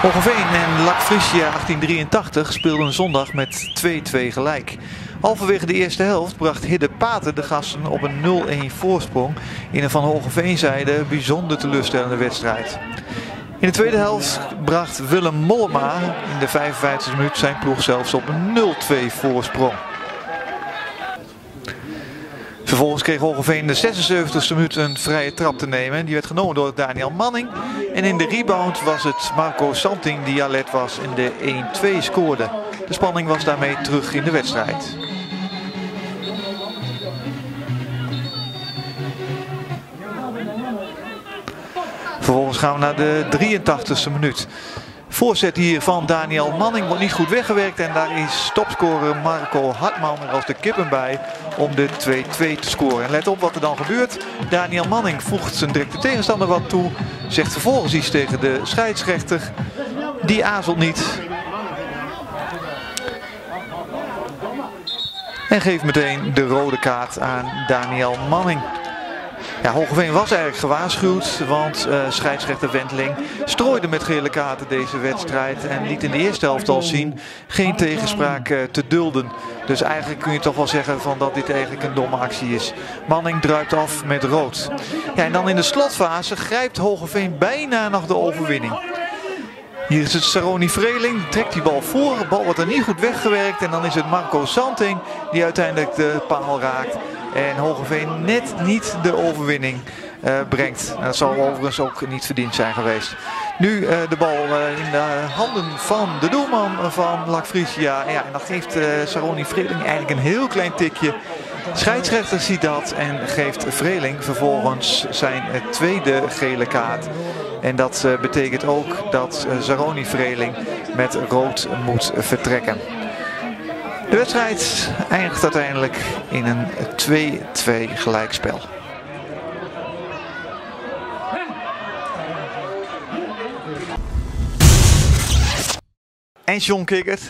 Hogeveen en Lac Frisia 1883 speelden zondag met 2-2 gelijk. Halverwege de eerste helft bracht Hidde Paten de gasten op een 0-1 voorsprong in een van Hogeveen-zijde bijzonder teleurstellende wedstrijd. In de tweede helft bracht Willem Mollema in de 55e minuut zijn ploeg zelfs op een 0-2 voorsprong. Vervolgens kreeg Hogeveen de 76e minuut een vrije trap te nemen. Die werd genomen door Daniel Manning. En in de rebound was het Marco Santing die alert was en de 1-2 scoorde. De spanning was daarmee terug in de wedstrijd. Vervolgens gaan we naar de 83e minuut. Voorzet hier van Daniel Manning wordt niet goed weggewerkt. En daar is topscorer Marco Hartman er als de kippen bij om de 2-2 te scoren. En let op wat er dan gebeurt. Daniel Manning voegt zijn directe tegenstander wat toe. Zegt vervolgens iets tegen de scheidsrechter. Die aarzelt niet. En geeft meteen de rode kaart aan Daniel Manning. Ja, Hogeveen was eigenlijk gewaarschuwd, want uh, scheidsrechter Wentling strooide met gele kaarten deze wedstrijd en liet in de eerste helft al zien geen tegenspraak uh, te dulden. Dus eigenlijk kun je toch wel zeggen van dat dit eigenlijk een domme actie is. Manning druipt af met rood. Ja, en dan in de slotfase grijpt Hogeveen bijna nog de overwinning. Hier is het Saroni Vreeling, trekt die bal voor. De bal wordt er niet goed weggewerkt. En dan is het Marco Santing die uiteindelijk de paal raakt. En Hogeveen net niet de overwinning uh, brengt. En dat zal overigens ook niet verdiend zijn geweest. Nu uh, de bal uh, in de handen van de doelman van Lac Frisia. Ja, en dat geeft Saroni Vreeling eigenlijk een heel klein tikje. Scheidsrechter ziet dat en geeft Vreeling vervolgens zijn tweede gele kaart. En dat betekent ook dat Saroni Vreeling met rood moet vertrekken. De wedstrijd eindigt uiteindelijk in een 2-2 gelijkspel. En John Kikkert,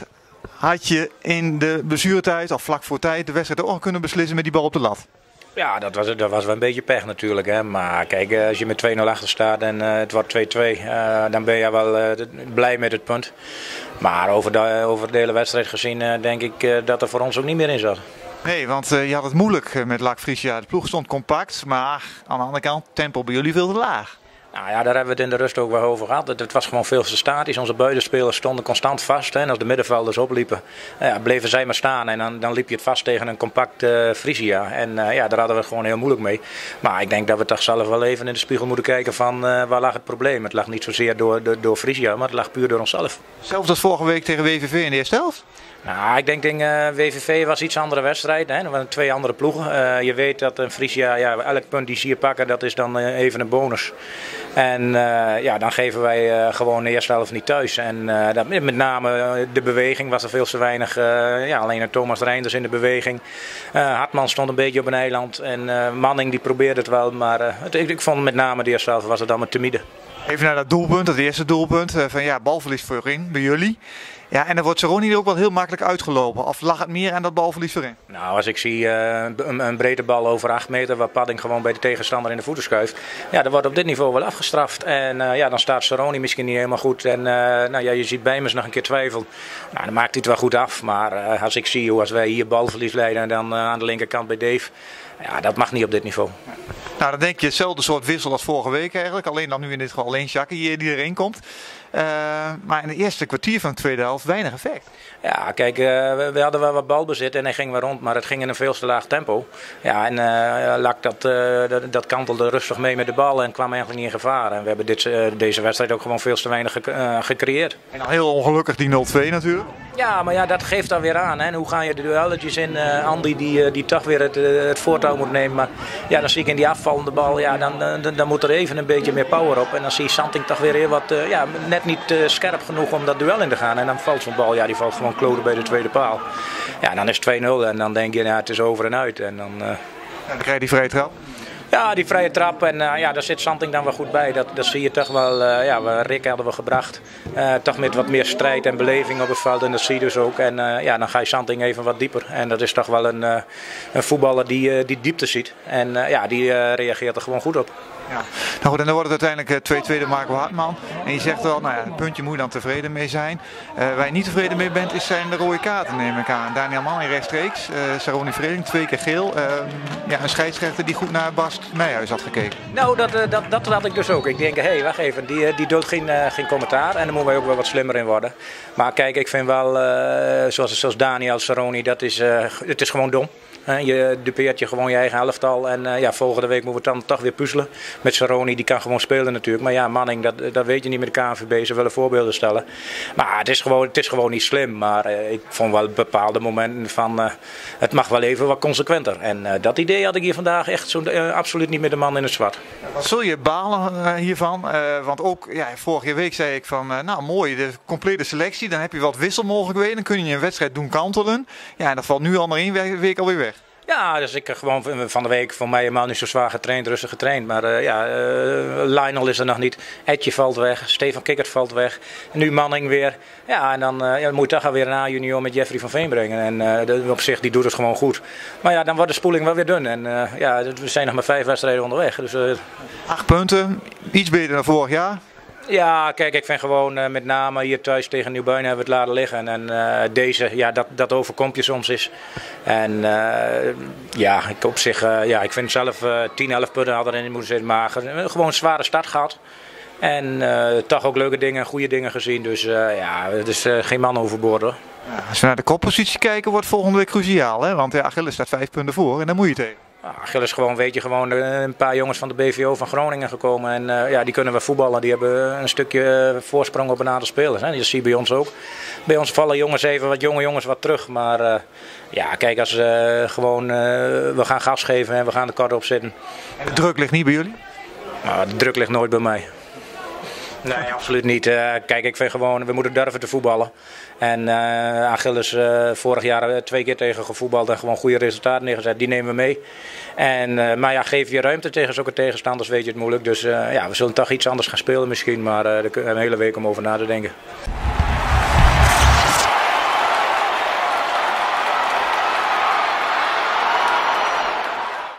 had je in de bezuurtijd of vlak voor tijd de wedstrijd ook kunnen beslissen met die bal op de lat? Ja, dat was, dat was wel een beetje pech natuurlijk. Hè. Maar kijk, als je met 2-0 achter staat en uh, het wordt 2-2, uh, dan ben je wel blij met het punt. Maar over de, over de hele wedstrijd gezien denk ik dat er voor ons ook niet meer in zat. Nee, want je had het moeilijk met Lac. De ploeg stond compact, maar aan de andere kant, tempo bij jullie veel te laag. Nou ja, daar hebben we het in de rust ook wel over gehad. Het, was gewoon veel te statisch. Onze buitenspelers stonden constant vast. Hè. En als de middenvelders opliepen, nou ja, bleven zij maar staan. En dan, dan liep je het vast tegen een compact uh, Frisia. En uh, ja, daar hadden we gewoon heel moeilijk mee. Maar ik denk dat we toch zelf wel even in de spiegel moeten kijken van uh, waar lag het probleem. Het lag niet zozeer door, door, door Frisia, maar het lag puur door onszelf. Zelfs als vorige week tegen WVV in de eerste helft? Nou, ik denk, denk uh, WVV was iets andere wedstrijd. Hè. Er waren twee andere ploegen. Uh, je weet dat een Frisia, ja, elk punt die ze hier pakken, dat is dan uh, even een bonus. En ja, dan geven wij gewoon de eerste helft niet thuis. En dat, met name de beweging was er veel te weinig. ja, alleen Thomas Reinders in de beweging. Hartman stond een beetje op een eiland. En Manning die probeerde het wel. Maar het, ik, vond met name de eerste helft was het allemaal te midden. Even naar dat doelpunt, dat eerste doelpunt. van ja, balverlies voorin bij jullie. Ja, en dan wordt Saroni ook wel heel makkelijk uitgelopen. Of lag het meer aan dat balverlies voorin? Nou, als ik zie uh, een, een, brede bal over 8 meter, waar Padding gewoon bij de tegenstander in de voeten schuift. Ja, dan wordt op dit niveau wel afgestraft. En uh, ja, dan staat Saroni misschien niet helemaal goed. En uh, nou, ja, je ziet Bijmers nog een keer twijfel. Nou, dan maakt hij het wel goed af. Maar als ik zie hoe als wij hier balverlies leiden en dan aan de linkerkant bij Dave. Ja, dat mag niet op dit niveau. Nou, dan denk je hetzelfde soort wissel als vorige week eigenlijk. Alleen dan nu in dit geval alleen Jacques die erin komt. Maar in het eerste kwartier van de tweede helft weinig effect. Ja, kijk, uh, we, we, hadden wel wat balbezit en hij ging weer rond, maar het ging in een veel te laag tempo. Ja, en uh, Lak dat, dat, dat, kantelde rustig mee met de bal en kwam eigenlijk niet in gevaar. En we hebben dit, deze wedstrijd ook gewoon veel te weinig ge gecreëerd. En dan heel ongelukkig die 0-2 natuurlijk. Ja, maar ja, dat geeft dan weer aan. Hè. Hoe ga je de duelletjes in? Andy die, die toch weer het, het voortouw moet nemen. Maar ja, dan zie ik in die afvallende bal, ja, dan, dan, dan moet er even een beetje meer power op. En dan zie je Santing toch weer heel wat, ja, net niet uh, scherp genoeg om dat duel in te gaan. En dan valt zo'n bal, ja, die valt gewoon kloten bij de tweede paal. Ja, dan is het 2-0 en dan denk je, ja, het is over en uit. En dan, uh... dan krijg je die vrije trap. Ja, die vrije trap. En uh, ja, daar zit Santing dan wel goed bij. Dat, dat zie je toch wel. Uh, ja, Rick hadden we gebracht. Uh, toch met wat meer strijd en beleving op het veld. En dat zie je dus ook. En ja, dan ga je Santing even wat dieper. En dat is toch wel een, een voetballer die, die diepte ziet. En ja, die reageert er gewoon goed op. Ja. Nou goed, en dan wordt het uiteindelijk 2-2 de Marco Hartman. En je zegt wel, nou ja, een puntje moet je dan tevreden mee zijn. Uh, waar je niet tevreden mee bent, is zijn de rode kaarten, neem ik aan. Daniel in rechtstreeks, uh, Saroni Vredeling twee keer geel. Uh, ja, een scheidsrechter die goed naar Bast Nijhuis had gekeken. Nou, dat, dat, dat had ik dus ook. Ik denk, hé, hey, wacht even, die, die doet geen, geen commentaar. En daar moeten wij ook wel wat slimmer in worden. Maar kijk, ik vind wel, zoals, zoals Daniel Saroni, dat is, het is gewoon dom. Je dupeert je gewoon je eigen elftal. En uh, ja, volgende week moeten we dan toch weer puzzelen. Met Saroni, die kan gewoon spelen natuurlijk. Maar ja, Manning, dat, dat weet je niet met de KNVB. Ze willen voorbeelden stellen. Maar het is gewoon, het is gewoon niet slim. Maar uh, ik vond wel bepaalde momenten van... Uh, het mag wel even wat consequenter. En dat idee had ik hier vandaag echt zo, absoluut niet met de man in het zwart. Wat zul je balen hiervan? want ook ja, vorige week zei ik van... nou mooi, de complete selectie. Dan heb je wat wisselmogelijkheden. Dan kun je een wedstrijd doen kantelen. Ja, en dat valt nu al maar één week alweer weg. Ja, dus ik gewoon van de week voor mij helemaal niet zo zwaar getraind, rustig getraind. Maar uh, ja, uh, Lionel is er nog niet. Etje valt weg, Stefan Kikkert valt weg. Nu Manning weer. Ja, en dan, uh, ja, moet je toch weer een A-junior met Jeffrey van Veen brengen. En op zich, die doet het gewoon goed. Maar ja, dan wordt de spoeling wel weer dun. En ja, we zijn nog maar vijf wedstrijden onderweg. Dus, Acht punten, iets beter dan vorig jaar. Ja, kijk, ik vind gewoon uh, met name hier thuis tegen Nieuwbuin hebben we het laten liggen. En uh, deze, ja, dat, dat overkomt je soms is. En uh, ja, ik op zich, ja, ik vind zelf 10, 11 punten hadden erin moeten zitten. Maar gewoon een zware start gehad. En toch ook leuke dingen, goede dingen gezien. Dus ja, het is geen man overboord als we naar de koppositie kijken, wordt volgende week cruciaal. Hè? Want ja, Achilles staat vijf punten voor en dan moet je tegen. Achilles gewoon, weet je, gewoon eh, een paar jongens van de BVO van Groningen gekomen. En uh, ja, die kunnen we voetballen. Die hebben een stukje voorsprong op een aantal spelers. Hè. Dat zie je bij ons ook. Bij ons vallen jongens even, wat jonge jongens wat terug. Maar uh, ja, kijk, als uh, gewoon, we gaan gas geven en we gaan de kort opzetten. En de druk ligt niet bij jullie? Nou, de druk ligt nooit bij mij. Nee, absoluut niet. Uh, kijk, ik vind gewoon, we moeten durven te voetballen. En uh, Achilles uh, vorig jaar twee keer tegen gevoetbald en gewoon goede resultaten neergezet. Die nemen we mee. En, maar ja, geef je ruimte tegen zulke tegenstanders, weet je het moeilijk. Dus ja, we zullen toch iets anders gaan spelen misschien. Maar daar hebben we een hele week om over na te denken.